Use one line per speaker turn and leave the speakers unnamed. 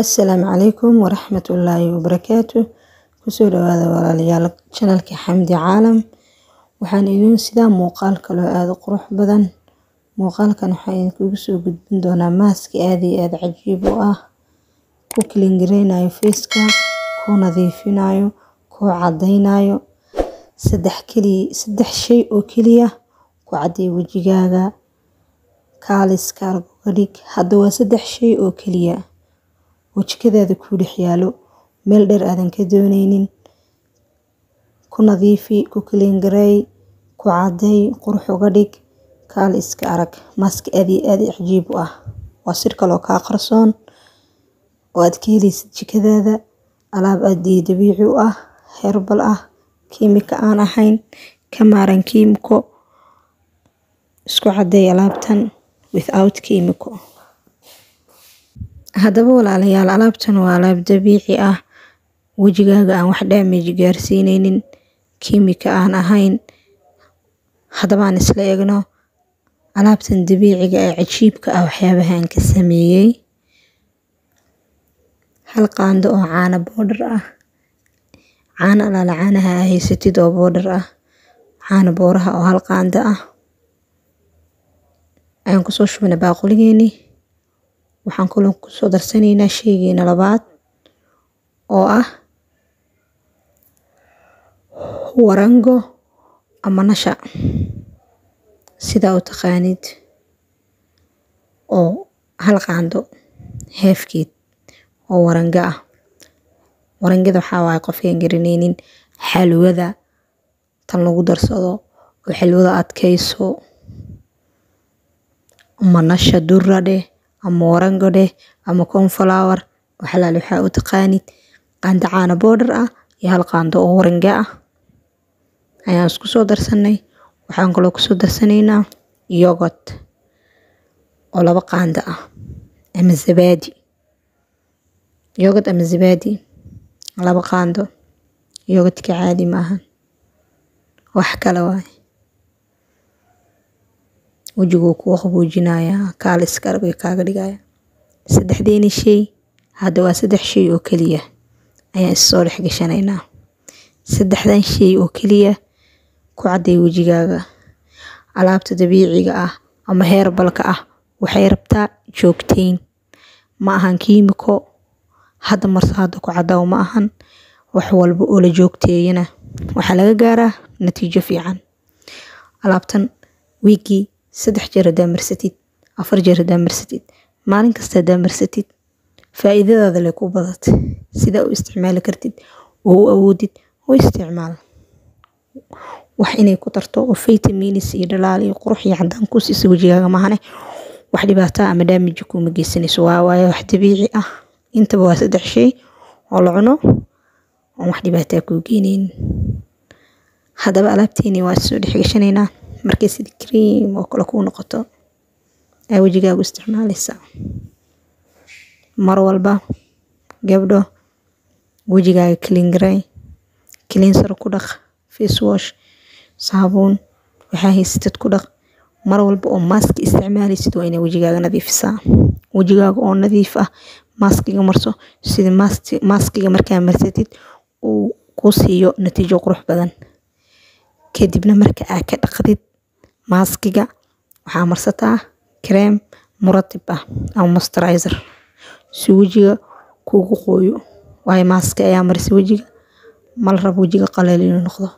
Assalaamu calaykum waraxmatullaahi wabarakaatu ku soo dhawaada walaalayaal channelka Xamdi Caalam. Waxaan idin sidaa muuqaal kaloo aad u qurux badan. Muuqaalkan waxaan idinkugu soo gudbin doonaa maaski aad iyo aad cajiib u ah. Ku clean gareynayo faceka ku nadiifinayo ku cadeynayo saddex kaliya saddex shay oo keliya ku cadey wejigaaga. Kaaliska uga dhig hadda waa saddex shay oo keliya jikadaada kuu dhex yaalo meel dheer aadan ka dooneynin ku nadiifi ku clean gareey ku cadey qurux uga dhig. Kaal iska arag. Maaski aad iyo aad cajiib u ah. Waa sir kaloo kaa qarsoon. Oo aad ka heleysid jikadaada. Alaab aad iyo dabiici u ah. Herbal ah. Kiimiko aan ahayn. Ka maaran kiimiko. Isku cadey alaabtan without kiimiko haddaba walaalayaal alaabtan waa alaab dabiici ah. Wejigaaga aan wax damage gaarsiineynin kiimiko aan ahayn haddaba aan isla eegno alaabtan dabiiciga ee cajiibka ah waxyaabahan ka sameeyey. Hal qaando oo caano boodhar ah. Caano alaala caanaha aa haysatid oo boodhar ah. Caano booraha oo hal qaando ah. Ayaan ku soo shubnay baaquligeeni waxaan kaloo ku soo darsanaynaa sheygeena labaad oo ah warango ama nasha. Sidaa u taqaanid oo hal qaando heefkeed oo warango ah. Warangada waxaa waaye qofkaan garaneynin xalwada tan lagu darsado oo xalwada adkeyso ama nasha dura dheh ama warango dheh ama cornflower waxalaal waxaa u taqaanid. Qaando caano boodhar ah iyo hal qaando oo warango ah. Ayaan isku soo darsanay waxaan kaloo ku soo darsanaynaa yogurt oo laba qaando ah ama zabaadi. Yogurt ama zabaadi laba qaando yogurtka caadi maahan wax kale waaye wejiguu kuu qaboojinayaa kaal iska arag way kaaga dhigaya. Saddexdeeni shay hadda waa saddex shay oo keliya ayaan issoo dhex gashanaynaa. Saddexdan shay oo keliya ku cadday wejigaaga. Alaabta dabiiciga ah ama heerbalka ah waxay rabtaa joogteyn. Ma ahan kiimiko hadda marse hadda ku caddaw ma ahan wax walba oo la joogteeyana. Waxaa laga gaaraa natiijo fiican. Alaabtan wiigii saddex jeer haddaa marsatid afar jeer haddaa marsatid maalin kasta haddaa marsatid faa'iidadaada leh ku badatay sidaa u isticmaali kartid oo u awoodid oo isticmaal wax inay ku tarto oo vitamins iyo dhalaal iyo qurux iyo cadaan ku siisa wejigaaga mahane wax dhibaato ama damage kuma geysanayso waa waaye wax dabiici ah intaba waa saddex shay oo la cuno oon wax dhibaataa kuu geyneynin haddaba alaabteeni waa soo dhex gashanaynaa markay sida cream oo kale kuu noqoto aa wejigaagu isticmaalaysaa mar walba gabdho wejigaaga clean garey cleanser ku dhaq face wash saabuun waxaa haysatid ku dhaq. Mar walba oo maaski isticmaalaysid waa inaa wejigaaga nadiifisaa. Wejigaaga oo nadiif ah maaskiga marso sida maaskiga markaa marsatid uu kuu siiyo natiijo qurux badan. Kadibna marka aa ka dhaqdid maaskiga. Waxaa marsataa kareem muratib ah ama moisturizer. Si wejiga kuugu qooyo. Waayo maaski ayaa marisa wejiga mala rabo wejiga qaleel inuu noqdo